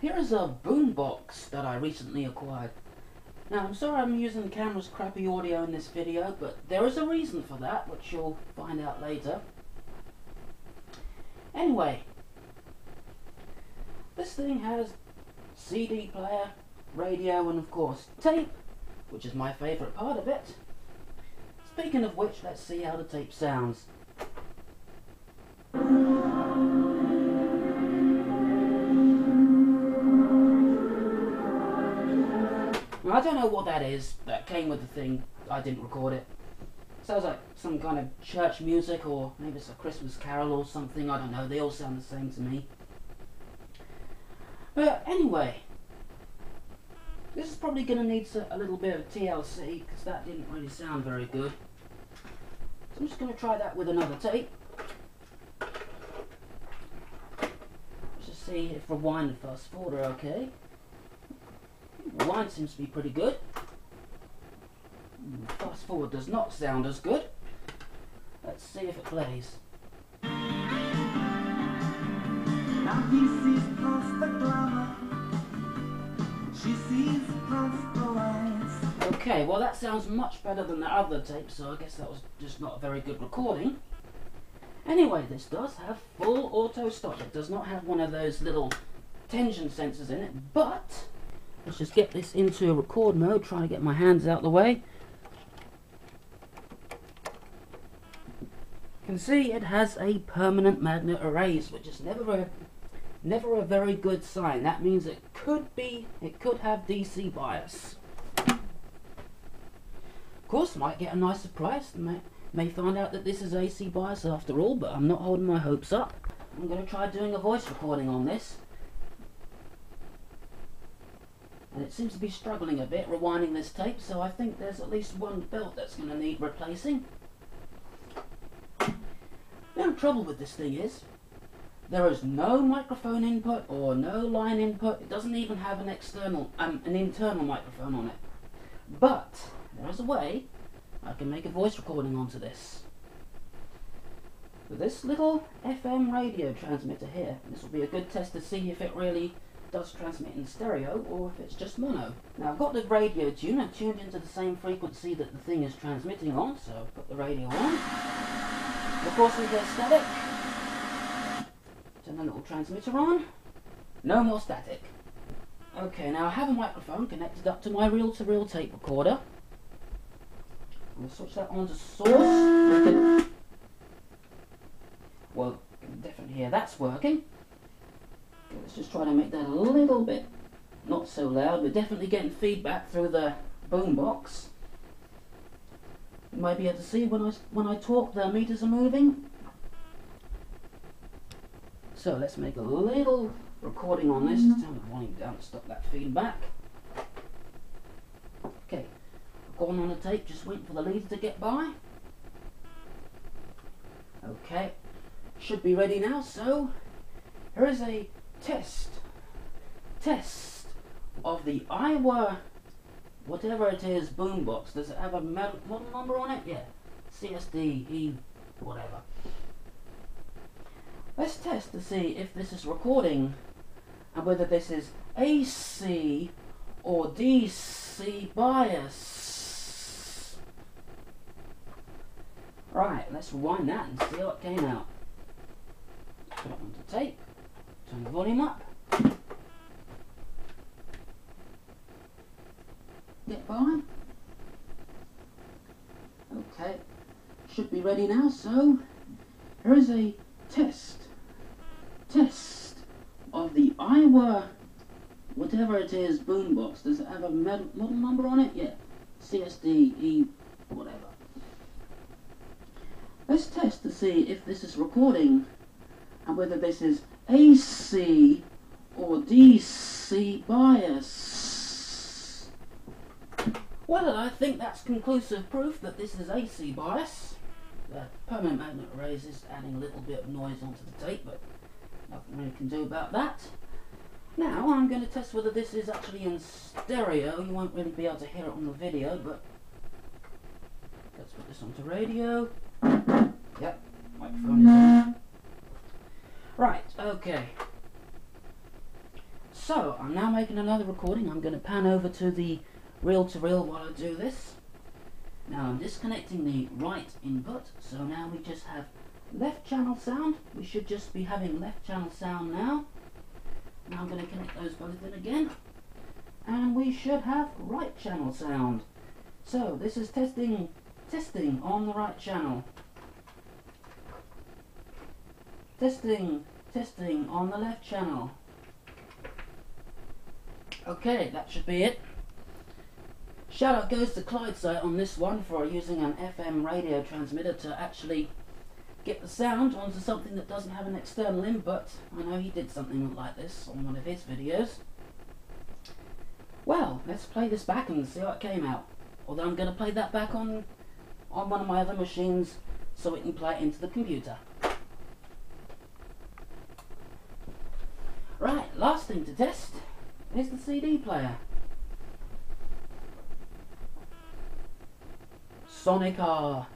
Here is a boombox that I recently acquired. Now I'm sorry I'm using the camera's crappy audio in this video, but there is a reason for that, which you'll find out later. Anyway, this thing has CD player, radio and of course tape, which is my favourite part of it. Speaking of which, let's see how the tape sounds. I don't know what that is that came with the thing. I didn't record it. Sounds like some kind of church music or maybe it's a Christmas carol or something. I don't know. They all sound the same to me. But anyway, this is probably going to need a little bit of TLC because that didn't really sound very good. So I'm just going to try that with another tape. Let's just see if rewind and fast forward are okay. Rewind seems to be pretty good. Hmm, fast forward does not sound as good. Let's see if it plays. Now he sees past the glamour. She sees past the lights. Okay, well that sounds much better than the other tape, so I guess that was just not a very good recording. Anyway, this does have full auto stop. It does not have one of those little tension sensors in it, but let's just get this into a record mode, try to get my hands out of the way. You can see it has a permanent magnet erase, which is never a never a very good sign. That means it could be it could have DC bias. Of course, might get a nice surprise. May, may find out that this is AC bias after all, but I'm not holding my hopes up. I'm going to try doing a voice recording on this. And it seems to be struggling a bit rewinding this tape, so I think there's at least one belt that's going to need replacing. The only trouble with this thing is, there is no microphone input or no line input. It doesn't even have an external, um, an internal microphone on it. But there is a way I can make a voice recording onto this. With this little FM radio transmitter here, this will be a good test to see if it really does transmit in stereo or if it's just mono. Now I've got the radio tuner tuned into the same frequency that the thing is transmitting on, so I'll put the radio on. Of course we get static. Turn the little transmitter on. No more static. Okay, now I have a microphone connected up to my reel-to-reel -reel tape recorder. I'm going to switch that on to source. Well, you can definitely hear that's working. Let's just try to make that a little bit not so loud. We're definitely getting feedback through the boombox. You might be able to see when I, when I talk the meters are moving. So let's make a little recording on this. Let's turn the volume down to stop that feedback. Okay, recording on the tape, just waiting for the leads to get by. Okay, should be ready now, so here is a test, test of the Aiwa whatever it is, boombox, does it have a model number on it? Yeah, CSD E whatever. Let's test to see if this is recording and whether this is AC or DC bias. Right, let's rewind that and see it came out. Put it onto tape, turn the volume up. get by. Okay, should be ready now, so here is a test, test of the Aiwa, whatever it is, boombox. Does it have a model number on it? Yeah, CSD-E, whatever. Let's test to see if this is recording and whether this is AC or DC bias. Well, I think that's conclusive proof that this is AC bias. The permanent magnet erase is adding a little bit of noise onto the tape, but nothing really can do about that. Now I'm going to test whether this is actually in stereo. You won't really be able to hear it on the video, but let's put this onto radio. Yep, microphone is on. Right, okay. So, I'm now making another recording. I'm going to pan over to the reel-to-reel while I do this. Now I'm disconnecting the right input, so now we just have left channel sound. We should just be having left channel sound now. Now I'm going to connect those both in again. And we should have right channel sound. So this is testing, testing on the right channel. Testing, testing on the left channel. Okay, that should be it. Shout out goes to Clydeside on this one for using an FM radio transmitter to actually get the sound onto something that doesn't have an external input. I know he did something like this on one of his videos. Well, let's play this back and see how it came out. Although I'm going to play that back on, on one of my other machines so it can play it into the computer. Right, last thing to test is the CD player. Sonic R.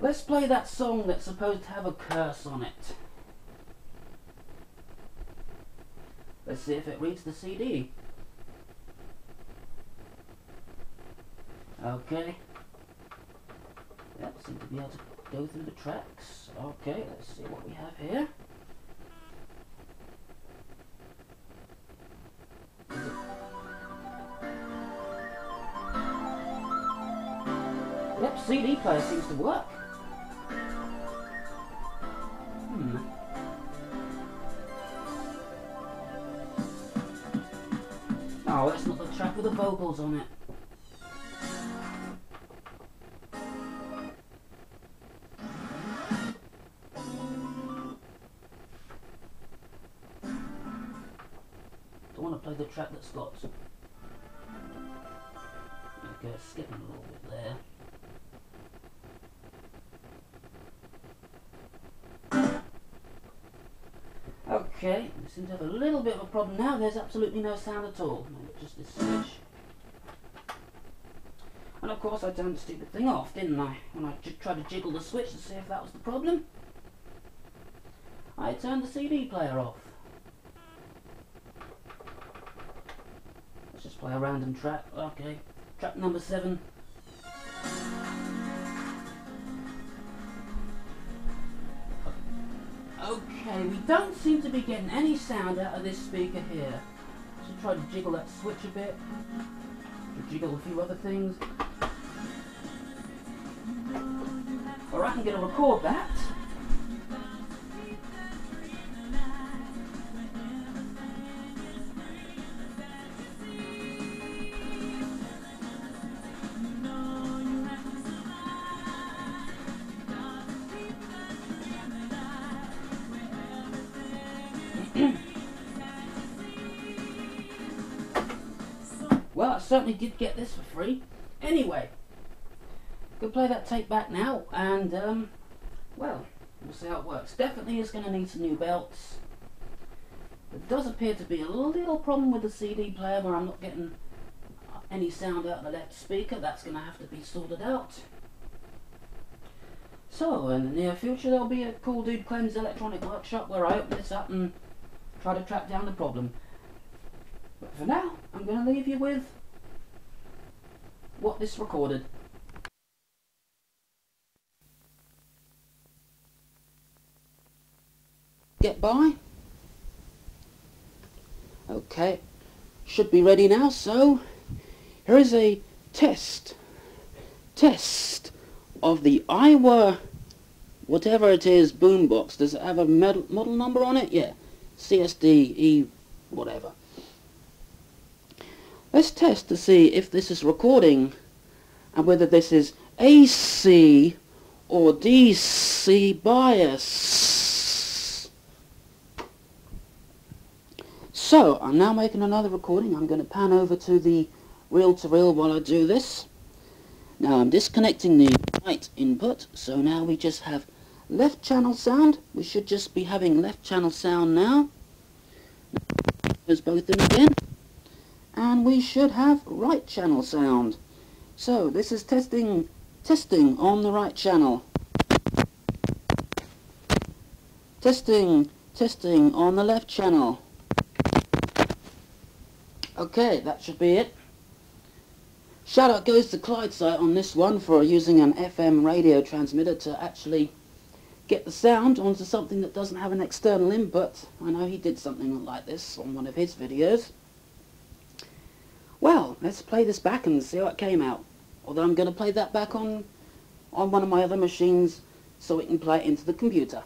Let's play that song that's supposed to have a curse on it. Let's see if it reads the CD. Okay. Yep, seem to be able to go through the tracks. Okay, let's see what we have here. Yep, CD player seems to work. Hmm. Oh, that's not the track with the vocals on it. Track that's got... Okay, skipping a little bit there. Okay, we seem to have a little bit of a problem now. There's absolutely no sound at all. Just this switch. And of course I turned the stupid thing off, didn't I? When I tried to jiggle the switch to see if that was the problem. I turned the CD player off. Let's play a random track. Okay, track number seven. Okay, we don't seem to be getting any sound out of this speaker here. Should try to jiggle that switch a bit. Jiggle a few other things. Or I can get a record that. Certainly did get this for free. Anyway, go play that tape back now, and, um, well, we'll see how it works. Definitely is going to need some new belts. There does appear to be a little problem with the CD player where I'm not getting any sound out of the left speaker. That's going to have to be sorted out. So, in the near future, there'll be a Cool Dude Clem's Electronic Workshop where I open this up and try to track down the problem. But for now, I'm going to leave you with what this recorded. Get by. Okay, should be ready now, so here is a test. Test of the Aiwa, whatever it is, boombox. Does it have a model number on it? Yeah, CSD E whatever. Let's test to see if this is recording and whether this is AC or DC bias. So, I'm now making another recording. I'm going to pan over to the reel-to-reel -reel while I do this. Now I'm disconnecting the right input, so now we just have left channel sound. We should just be having left channel sound now. There's both of them again. And we should have right channel sound. So this is testing testing on the right channel. Testing Testing on the left channel. Okay, that should be it. Shout out goes to Clydeside on this one for using an FM radio transmitter to actually get the sound onto something that doesn't have an external input. I know he did something like this on one of his videos. Let's play this back and see how it came out. Although I'm going to play that back on, on one of my other machines so we can play it into the computer.